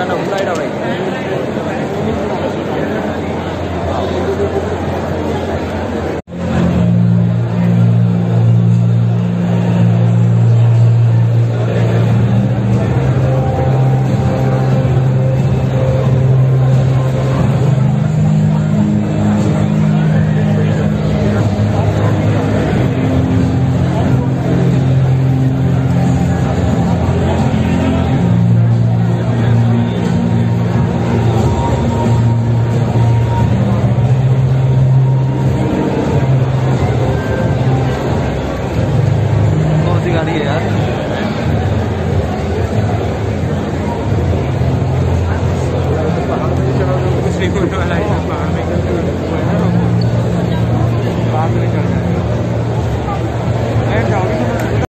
ra đồng đây ਆ ਰਹੀ ਹੈ ਯਾਰ ਸਹੀ ਫੋਟੋ ਆ ਰਹੀ ਹੈ ਪਾਣੀ